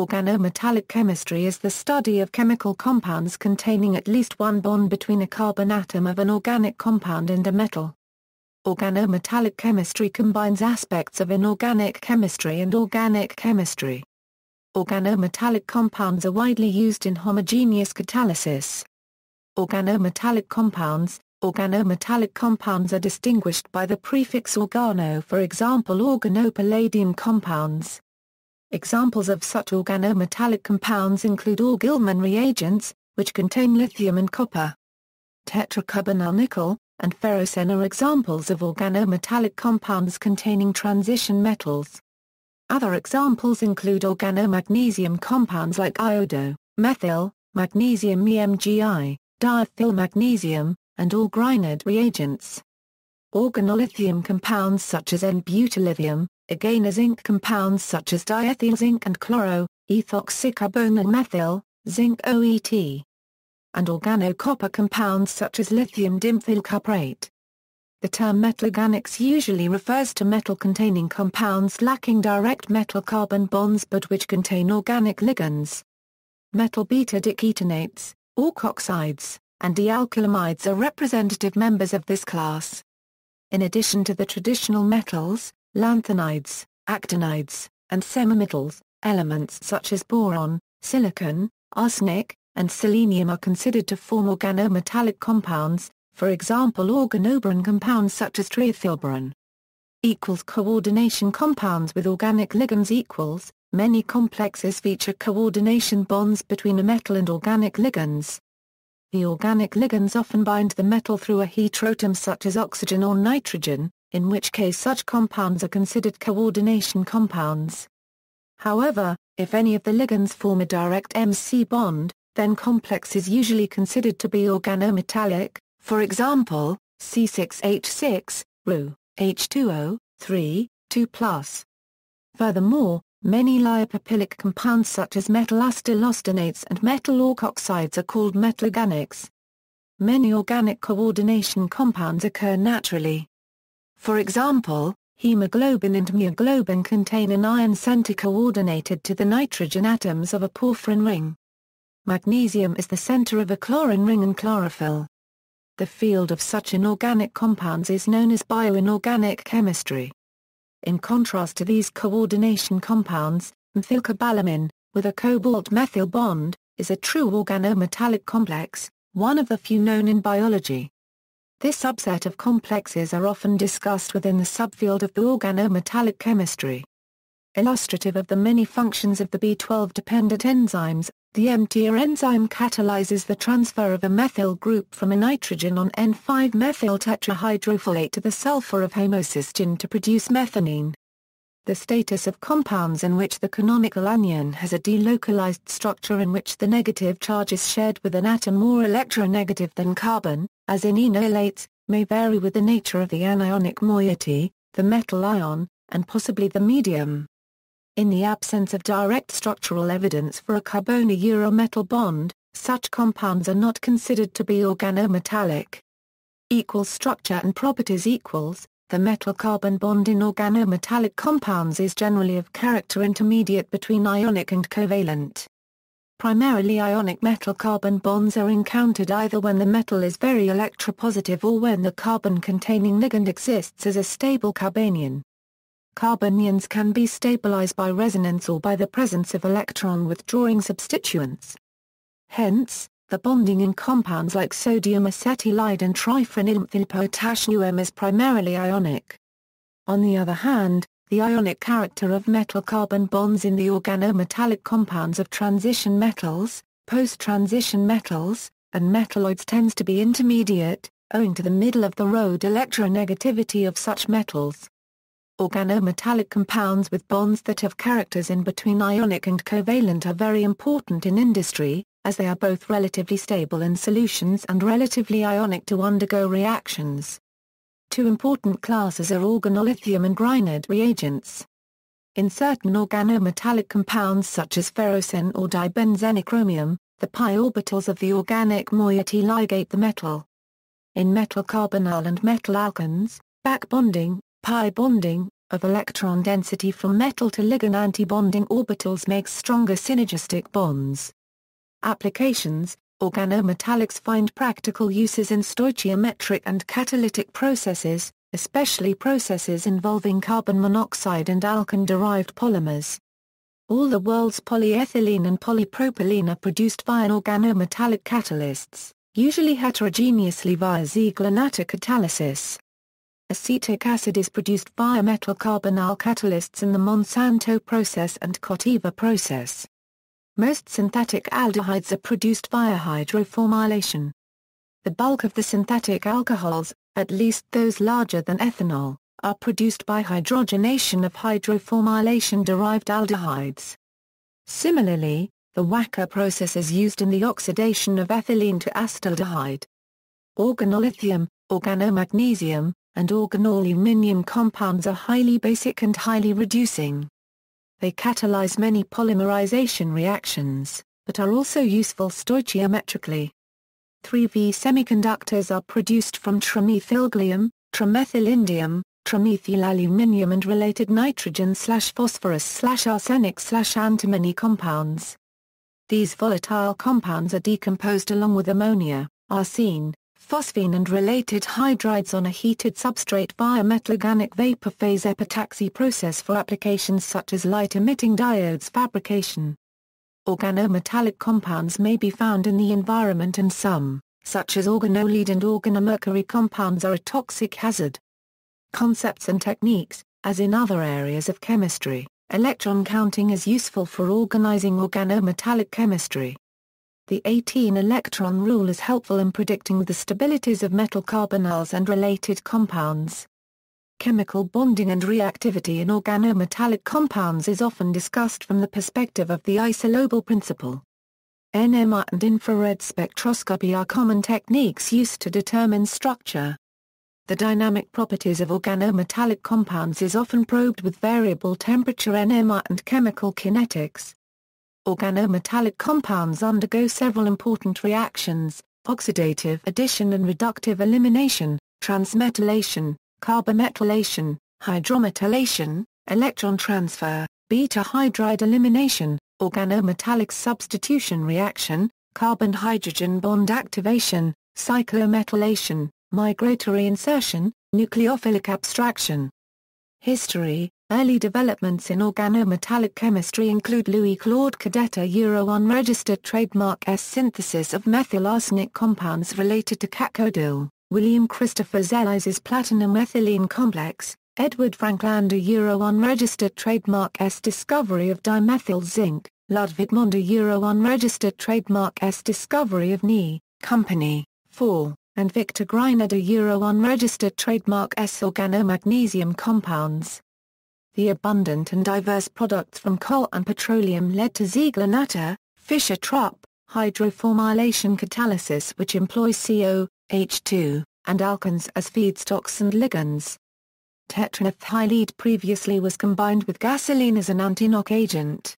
Organometallic chemistry is the study of chemical compounds containing at least one bond between a carbon atom of an organic compound and a metal. Organometallic chemistry combines aspects of inorganic chemistry and organic chemistry. Organometallic compounds are widely used in homogeneous catalysis. Organometallic compounds Organometallic compounds are distinguished by the prefix organo for example organopalladium compounds. Examples of such organometallic compounds include Ore-Gilman reagents, which contain lithium and copper. Tetracarbonyl nickel, and ferrocene are examples of organometallic compounds containing transition metals. Other examples include organomagnesium compounds like iodo, methyl, magnesium EMGI, diethylmagnesium, and orgrinide reagents. Organolithium compounds such as N-butyllithium, organozinc compounds such as diethyl zinc and chloro, ethoxycarbonyl methyl, zinc OET. And organocopper compounds such as lithium dimethyl cuprate. The term metal organics usually refers to metal-containing compounds lacking direct metal-carbon bonds but which contain organic ligands. Metal beta-diketonates, alkoxides, and dialkylamides are representative members of this class. In addition to the traditional metals, lanthanides, actinides, and semimetals, elements such as boron, silicon, arsenic, and selenium are considered to form organometallic compounds, for example organoboron compounds such as triethylboron. Equals coordination compounds with organic ligands equals, many complexes feature coordination bonds between a metal and organic ligands. The organic ligands often bind the metal through a heteroatom such as oxygen or nitrogen, in which case such compounds are considered coordination compounds. However, if any of the ligands form a direct MC bond, then complex is usually considered to be organometallic, for example, C6H6, Ru, H2O, 3, 2+. Furthermore, many lipophilic compounds such as metal acetylacetonates and metal alkoxides are called metal organics. Many organic coordination compounds occur naturally, for example, hemoglobin and myoglobin contain an iron center coordinated to the nitrogen atoms of a porphyrin ring. Magnesium is the center of a chlorin ring and chlorophyll. The field of such inorganic compounds is known as bioinorganic chemistry. In contrast to these coordination compounds, methylcobalamin, with a cobalt-methyl bond, is a true organometallic complex, one of the few known in biology. This subset of complexes are often discussed within the subfield of the organometallic chemistry. Illustrative of the many functions of the B12-dependent enzymes, the MTR enzyme catalyzes the transfer of a methyl group from a nitrogen on N5-methyl tetrahydrofolate to the sulfur of homocysteine to produce methionine. The status of compounds in which the canonical anion has a delocalized structure in which the negative charge is shared with an atom more electronegative than carbon, as in enolates, may vary with the nature of the anionic moiety, the metal ion, and possibly the medium. In the absence of direct structural evidence for a carbono-metal bond, such compounds are not considered to be organometallic. Equals structure and properties equals, the metal-carbon bond in organometallic compounds is generally of character intermediate between ionic and covalent. Primarily ionic metal-carbon bonds are encountered either when the metal is very electropositive or when the carbon-containing ligand exists as a stable carbanion. Carbanions can be stabilized by resonance or by the presence of electron withdrawing substituents. Hence, the bonding in compounds like sodium acetylide and triphenylmethylpotassium is primarily ionic. On the other hand, the ionic character of metal-carbon bonds in the organometallic compounds of transition metals, post-transition metals, and metalloids tends to be intermediate, owing to the middle-of-the-road electronegativity of such metals. Organometallic compounds with bonds that have characters in between ionic and covalent are very important in industry, as they are both relatively stable in solutions and relatively ionic to undergo reactions. Two important classes are organolithium and Grignard reagents. In certain organometallic compounds such as ferrocene or dibenzenechromium, the pi orbitals of the organic moiety ligate the metal. In metal carbonyl and metal alkanes, back bonding, pi bonding, of electron density from metal to ligand antibonding orbitals makes stronger synergistic bonds. Applications Organometallics find practical uses in stoichiometric and catalytic processes, especially processes involving carbon monoxide and alkane-derived polymers. All the world's polyethylene and polypropylene are produced via organometallic catalysts, usually heterogeneously via Ziegler-Natta catalysis. Acetic acid is produced via metal carbonyl catalysts in the Monsanto process and Cativa process. Most synthetic aldehydes are produced via hydroformylation. The bulk of the synthetic alcohols, at least those larger than ethanol, are produced by hydrogenation of hydroformylation-derived aldehydes. Similarly, the Wacker process is used in the oxidation of ethylene to acetaldehyde. Organolithium, organomagnesium, and organoaluminium compounds are highly basic and highly reducing. They catalyze many polymerization reactions, but are also useful stoichiometrically. 3V semiconductors are produced from trimethylgallium, trimethylindium, trimethylaluminium and related nitrogen slash phosphorus slash arsenic slash antimony compounds. These volatile compounds are decomposed along with ammonia, arsine, phosphine and related hydrides on a heated substrate via metal-organic vapor phase epitaxy process for applications such as light-emitting diodes fabrication. Organometallic compounds may be found in the environment and some, such as organolead and organomercury compounds are a toxic hazard. Concepts and techniques As in other areas of chemistry, electron counting is useful for organizing organometallic chemistry. The 18-electron rule is helpful in predicting the stabilities of metal carbonyls and related compounds. Chemical bonding and reactivity in organometallic compounds is often discussed from the perspective of the isolobal principle. NMR and infrared spectroscopy are common techniques used to determine structure. The dynamic properties of organometallic compounds is often probed with variable temperature NMR and chemical kinetics. Organometallic compounds undergo several important reactions, oxidative addition and reductive elimination, transmetallation, carbometallation, hydrometallation, electron transfer, beta hydride elimination, organometallic substitution reaction, carbon-hydrogen bond activation, cyclometallation, migratory insertion, nucleophilic abstraction. History Early developments in organometallic chemistry include Louis-Claude Cadet Euro unregistered trademark S synthesis of methyl arsenic compounds related to cacodyl, William Christopher Zelize's platinum ethylene complex, Edward Frankland Euro unregistered trademark S discovery of dimethyl zinc, Ludwig Monda Euro unregistered trademark S discovery of Ni, Company, 4, and Victor Grignard a Euro unregistered trademark S organomagnesium compounds. The abundant and diverse products from coal and petroleum led to Ziegler-Natta, Fischer-Tropsch, hydroformylation catalysis which employs CO, H2, and alkanes as feedstocks and ligands. Tetraethyllead previously was combined with gasoline as an anti-knock agent.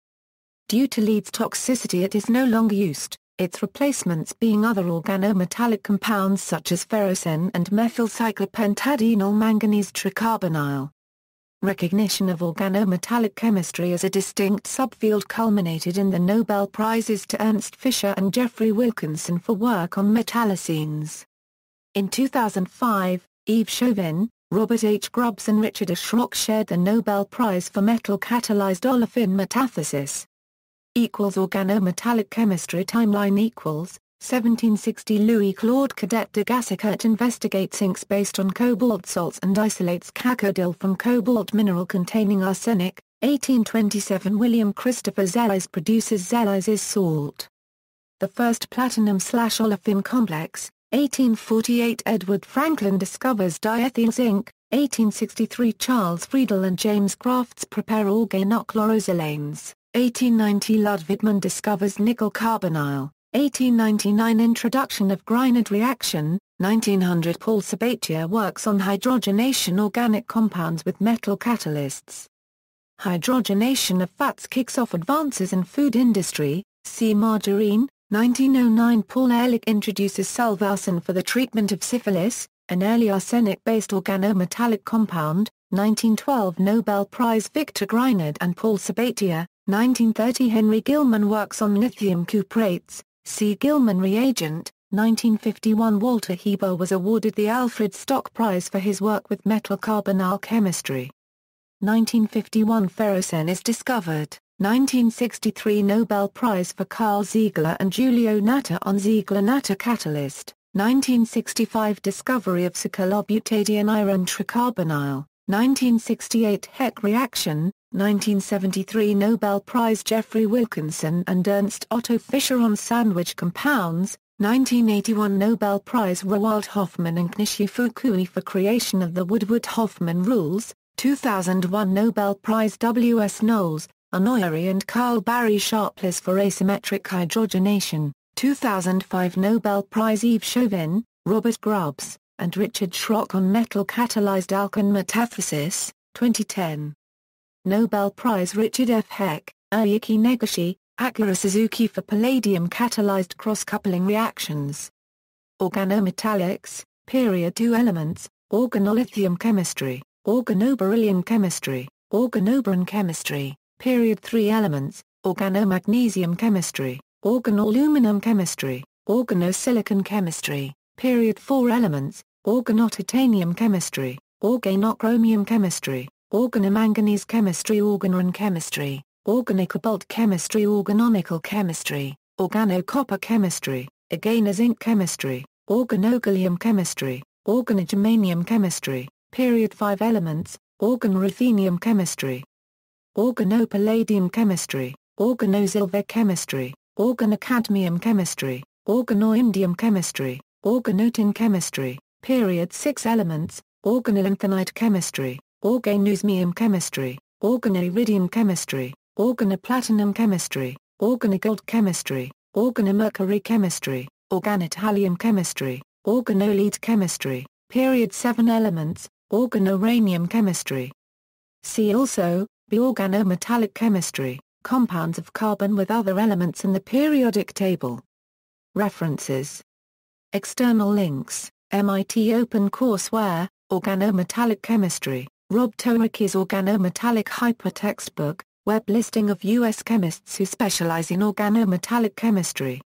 Due to lead's toxicity it is no longer used, its replacements being other organometallic compounds such as ferrocene and methylcyclopentadienyl manganese tricarbonyl. Recognition of organometallic chemistry as a distinct subfield culminated in the Nobel Prizes to Ernst Fischer and Geoffrey Wilkinson for work on metallocenes. In 2005, Yves Chauvin, Robert H. Grubbs and Richard A. Schrock shared the Nobel Prize for metal-catalyzed olefin metathesis. Equals organometallic chemistry timeline equals 1760 Louis-Claude Cadet de Gassicourt investigates inks based on cobalt salts and isolates cacodyl from cobalt mineral containing arsenic. 1827 William Christopher Zelize produces Zelize's salt. The first platinum-slash-olefin complex, 1848 Edward Frankland discovers diethyl zinc, 1863 Charles Friedel and James Crafts prepare organochlorosilanes, 1890 Ludwig Monda discovers nickel carbonyl, 1899 Introduction of Grignard reaction, 1900 Paul Sabatier works on hydrogenation organic compounds with metal catalysts. Hydrogenation of fats kicks off advances in food industry, see margarine, 1909 Paul Ehrlich introduces salvarsan for the treatment of syphilis, an early arsenic-based organometallic compound, 1912 Nobel Prize Victor Grignard and Paul Sabatier, 1930 Henry Gilman works on lithium cuprates, C. Gilman reagent, 1951 Walter Hieber was awarded the Alfred Stock Prize for his work with metal carbonyl chemistry. 1951 Ferrocene is discovered, 1963 Nobel Prize for Karl Ziegler and Giulio Natta on Ziegler-Natta catalyst, 1965 Discovery of cyclobutadiene iron tricarbonyl, 1968 Heck reaction, 1973 Nobel Prize Geoffrey Wilkinson and Ernst Otto Fischer on sandwich compounds, 1981 Nobel Prize Roald Hoffmann and Kenichi Fukui for creation of the Woodward-Hoffmann rules, 2001 Nobel Prize W. S. Knowles, Anoyari and Karl Barry Sharpless for asymmetric hydrogenation, 2005 Nobel Prize Yves Chauvin, Robert Grubbs, and Richard Schrock on metal-catalyzed alkene metathesis, 2010. Nobel Prize Richard F. Heck, Ayuki Negishi, Akira Suzuki for palladium-catalyzed cross-coupling reactions. Organometallics, period 2 elements, organolithium chemistry, organoberyllium chemistry, organoboron chemistry, period 3 elements, organomagnesium chemistry, organoaluminum chemistry, organosilicon chemistry, period 4 elements, organotitanium chemistry, organochromium chemistry, organomanganese chemistry organoiron chemistry, organocobalt chemistry organonickel chemistry, organocopper chemistry, organozinc chemistry, organogallium chemistry, organogermanium chemistry, period 5 elements, organoruthenium chemistry, organopalladium chemistry, organosilver chemistry, organocadmium chemistry, organoindium chemistry, organotin chemistry, period 6 elements, organolanthanide chemistry, organoosmium chemistry, organoiridium chemistry, organoplatinum chemistry, organogold chemistry, organomercury chemistry, organothallium chemistry, organolead chemistry, period 7 elements, organouranium chemistry. See also, organometallic chemistry, compounds of carbon with other elements in the periodic table. References External links, MIT OpenCourseware, Organometallic Chemistry, Rob Toreki's Organometallic Hypertextbook, web listing of U.S. chemists who specialize in organometallic chemistry.